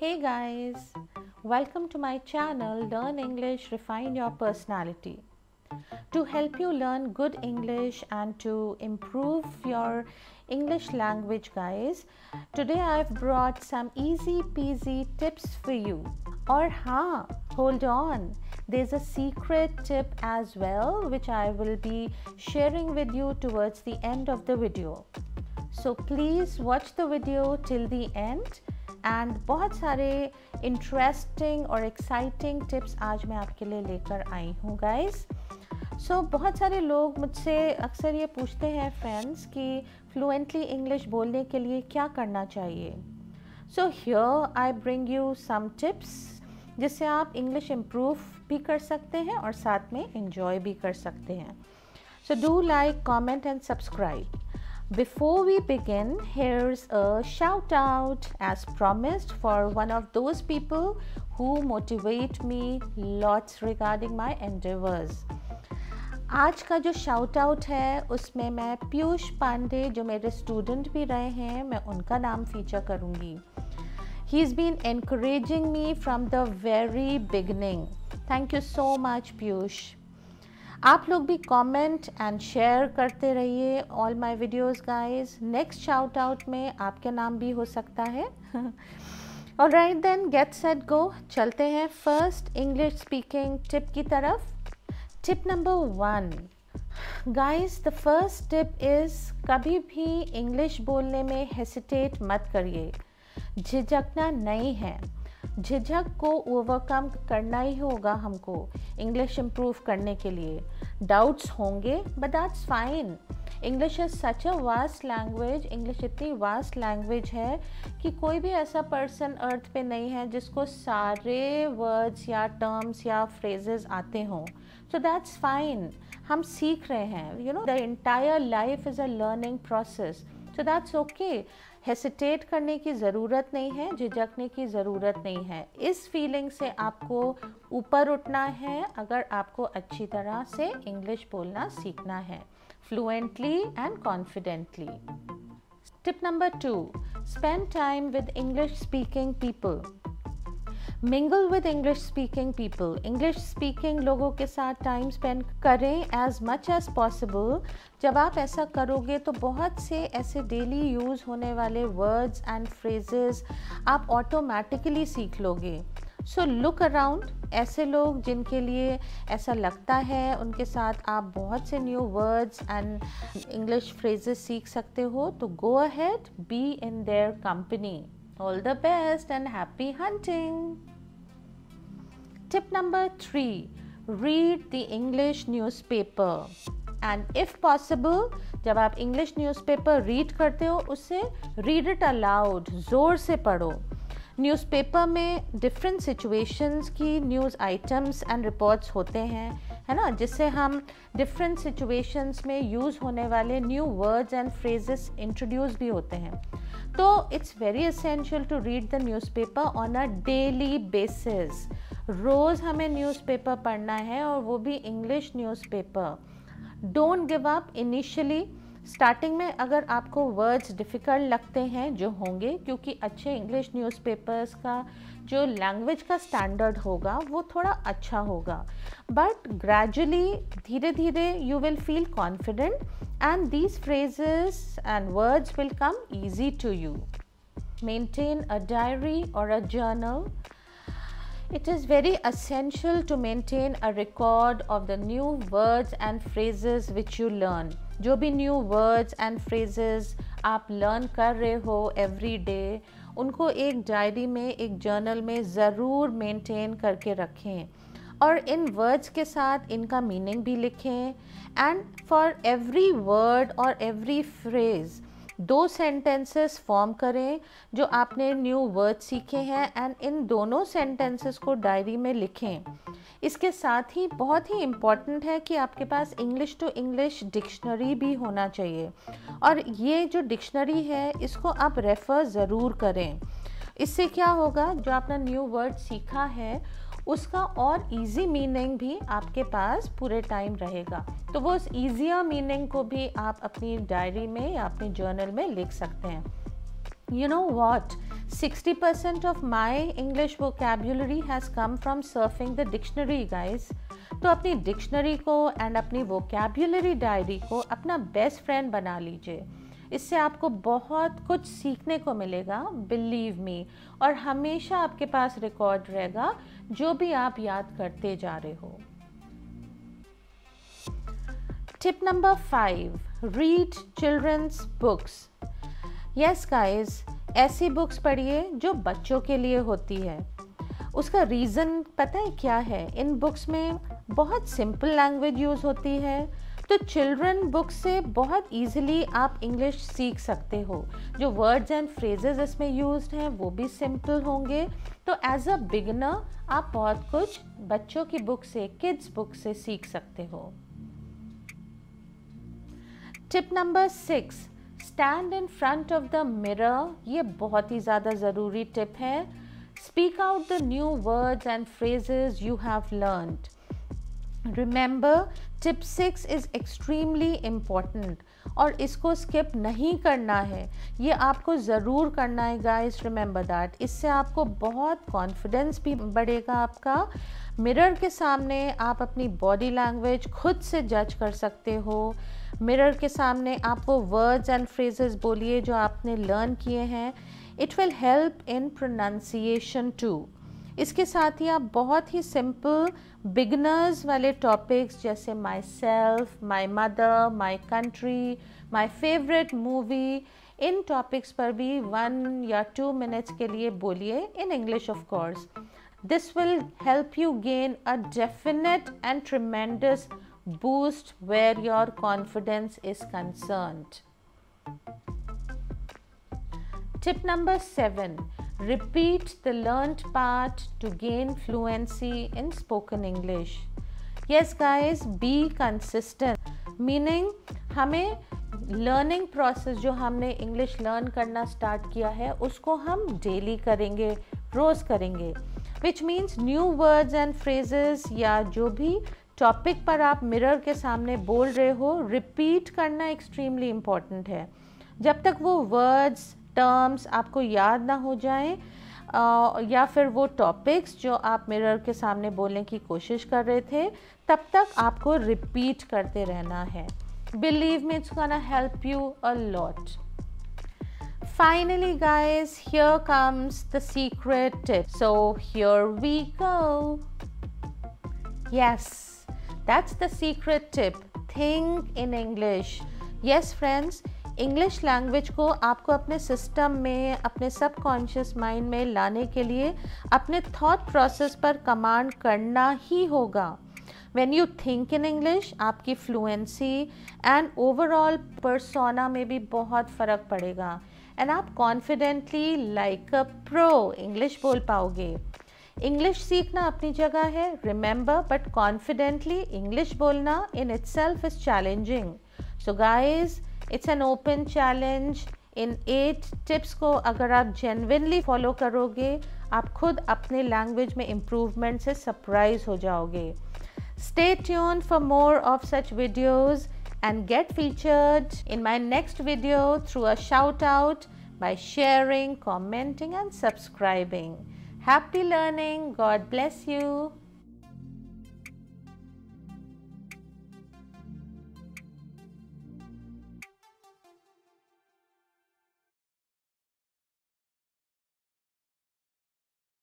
Hey guys, welcome to my channel Learn English Refine Your Personality. To help you learn good English and to improve your English language, guys, today I've brought some easy peasy tips for you. Or, ha, hold on, there's a secret tip as well, which I will be sharing with you towards the end of the video. So, please watch the video till the end and बहुत सारे interesting और exciting tips आज मैं आपके लिए लेकर आई हूँ guys so so, बहुत सारे लोग मुझसे अक्सर ये पूछते हैं फ्रेंड्स कि फ्लुएंटली इंग्लिश बोलने के लिए क्या करना चाहिए? So here I bring you some tips जिससे आप इंग्लिश इम्प्रूव भी कर सकते हैं और साथ में इंजॉय भी कर सकते हैं. So do like comment and subscribe Before we begin, here's a shout out as promised for one of those people who motivate me lots regarding my endeavors. आज का जो शाउट आउट है उसमें मैं पीयूष पांडे जो मेरे स्टूडेंट भी रहे हैं मैं उनका नाम फीचर करूँगी he is been encouraging me from the very beginning thank you so much Piyush आप लोग भी कमेंट एंड शेयर करते रहिए all my videos guys next shout out में आपके नाम भी हो सकता है। और right then get set go चलते हैं फ़र्स्ट इंग्लिश स्पीकिंग टिप की तरफ़। Tip number one guys the first tip is कभी भी इंग्लिश बोलने में हेसिटेट मत करिए। झिझकना नहीं है। झिझक को ओवरकम करना ही होगा हमको। इंग्लिश इम्प्रूव करने के लिए। डाउट्स होंगे but that's fine English is such a vast language English इतनी वास्ट लैंग्वेज है कि कोई भी ऐसा पर्सन अर्थ पे नहीं है जिसको सारे वर्ड्स या टर्म्स या फ्रेजेस आते हों। सो दैट्स फाइन हम सीख रहे हैं। You know the entire life is a learning process so that's okay hesitate करने की ज़रूरत नहीं है, झिझकने की ज़रूरत नहीं है। इस फीलिंग से आपको ऊपर उठना है, अगर आपको अच्छी तरह से इंग्लिश बोलना सीखना है। Fluently and confidently tip number two spend time with English speaking people mingle with English speaking people English speaking लोगों के साथ टाइम स्पेंड करें एज मच एज पॉसिबल जब आप ऐसा करोगे तो बहुत से ऐसे डेली यूज़ होने वाले वर्ड्स एंड फ्रेजेस आप ऑटोमेटिकली सीख लोगे. सो लुक अराउंड ऐसे लोग जिनके लिए ऐसा लगता है, उनके साथ आप बहुत से new words and English phrases सीख सकते हो तो go ahead be in their company all the best and happy hunting Tip number three, read the English newspaper. And if possible जब आप इंग्लिश न्यूज़पेपर रीड करते हो उससे रीड इट अलाउड ज़ोर से पढ़ो। न्यूज़पेपर में डिफरेंट सिचुएशंस की न्यूज़ आइटम्स एंड रिपोर्ट्स होते हैं, है ना? जिससे हम डिफरेंट सिचुएशंस में यूज़ होने वाले new words and phrases introduce भी होते हैं। तो it's very essential to read the newspaper on a daily basis रोज़ हमें न्यूज़पेपर पढ़ना है और वो भी English newspaper don't give up initially starting में अगर आपको वर्ड्स डिफ़िकल्ट लगते हैं, जो होंगे, क्योंकि अच्छे इंग्लिश न्यूज़पेपर्स का, जो लैंग्वेज का स्टैंडर्ड होगा, वो थोड़ा अच्छा होगा। बट ग्रेजुअली धीरे धीरे you will feel confident and these phrases and words will come easy to you maintain a diary or a journal It is very essential to maintain a record of the new words and phrases which you learn. जो भी new words and phrases आप learn कर रहे हो every day उनको एक diary में, एक जर्नल में ज़रूर मेंटेन करके रखें और इन वर्ड्स के साथ इनका मीनिंग भी लिखें एंड फॉर एवरी वर्ड और एवरी फ्रेज़ दो सेंटेंसेस फॉर्म करें, जो आपने न्यू वर्ड सीखे हैं एंड इन दोनों सेंटेंसेस को डायरी में लिखें। इसके साथ ही बहुत ही इंपॉर्टेंट है कि आपके पास इंग्लिश टू इंग्लिश डिक्शनरी भी होना चाहिए। और ये जो डिक्शनरी है, इसको आप रेफ़र ज़रूर करें। इससे क्या होगा, जो आपने न्यू वर्ड सीखा है उसका और इजी मीनिंग भी आपके पास पूरे टाइम रहेगा। तो वो उस ईजियर मीनिंग को भी आप अपनी डायरी में या अपने जर्नल में लिख सकते हैं। You know what 60% of my English vocabulary has come from surfing the dictionary, guys. तो अपनी डिक्शनरी को एंड अपनी वोकेबुलरी डायरी को अपना बेस्ट फ्रेंड बना लीजिए। इससे आपको बहुत कुछ सीखने को मिलेगा बिलीव मी और हमेशा आपके पास रिकॉर्ड रहेगा, जो भी आप याद करते जा रहे हो. Tip number five read children's books yes guys ऐसी बुक्स पढ़िए जो बच्चों के लिए होती है. उसका रीज़न पता है क्या है? इन बुक्स में बहुत सिंपल लैंग्वेज यूज़ होती है तो चिल्ड्रन बुक से बहुत इजीली आप इंग्लिश सीख सकते हो। जो वर्ड्स एंड फ्रेजेस इसमें यूज़ हैं, वो भी सिंपल होंगे। तो एज अ बिगनर आप बहुत कुछ बच्चों की बुक से किड्स बुक से सीख सकते हो। Tip number six stand in front of the mirror ये बहुत ही ज़्यादा ज़रूरी टिप है। Speak out the new words and phrases you have learned remember tip six is extremely important और इसको स्किप नहीं करना है। ये आपको ज़रूर करना है गाइस रिमेंबर दैट इससे आपको बहुत कॉन्फिडेंस भी बढ़ेगा आपका। मिरर के सामने आप अपनी बॉडी लैंग्वेज खुद से जज कर सकते हो। मिरर के सामने आप वो वर्ड्स एंड फ्रेजेस बोलिए जो आपने लर्न किए हैं। It will help in pronunciation too इसके साथ ही आप बहुत ही सिंपल बिगनर्स वाले टॉपिक्स जैसे myself my mother my country my favourite movie in topics पर भी वन या टू मिनट्स के लिए बोलिए in English of course this will help you gain a definite and tremendous boost where your confidence is concerned. Tip number seven repeat the learned part to gain fluency in spoken English. Yes, guys, be consistent. Meaning, हमें learning process जो हमने English learn करना start किया है उसको हम daily करेंगे रोज़ करेंगे which means new words and phrases या जो भी टॉपिक पर आप मिरर के सामने बोल रहे हो रिपीट करना एक्सट्रीमली इंपॉर्टेंट है जब तक वो वर्ड्स टर्म्स आपको याद ना हो जाए या फिर वो टॉपिक्स जो आप मिरर के सामने बोलने की कोशिश कर रहे थे, तब तक आपको रिपीट करते रहना है। Believe me it's gonna help you a lot finally guys here comes the secret tip so here we go yes that's the secret tip think in English yes friends English language को आपको अपने system में, अपने subconscious mind में लाने के लिए अपने थॉट प्रोसेस पर कमांड करना ही होगा। When you think in English आपकी फ्लुएंसी एंड ओवरऑल परसोना में भी बहुत फ़र्क पड़ेगा। एंड आप confidently like a pro English बोल पाओगे। इंग्लिश सीखना अपनी जगह है रिमेंबर बट कॉन्फिडेंटली इंग्लिश बोलना in itself is challenging so guys It's an open challenge in eight tips को अगर आप जेनविनली फॉलो करोगे आप खुद अपने लैंग्वेज में इम्प्रूवमेंट से सरप्राइज हो जाओगे stay tune for more of such videos and get featured in my next video through a shout out by sharing, commenting and subscribing. Happy learning. God bless you.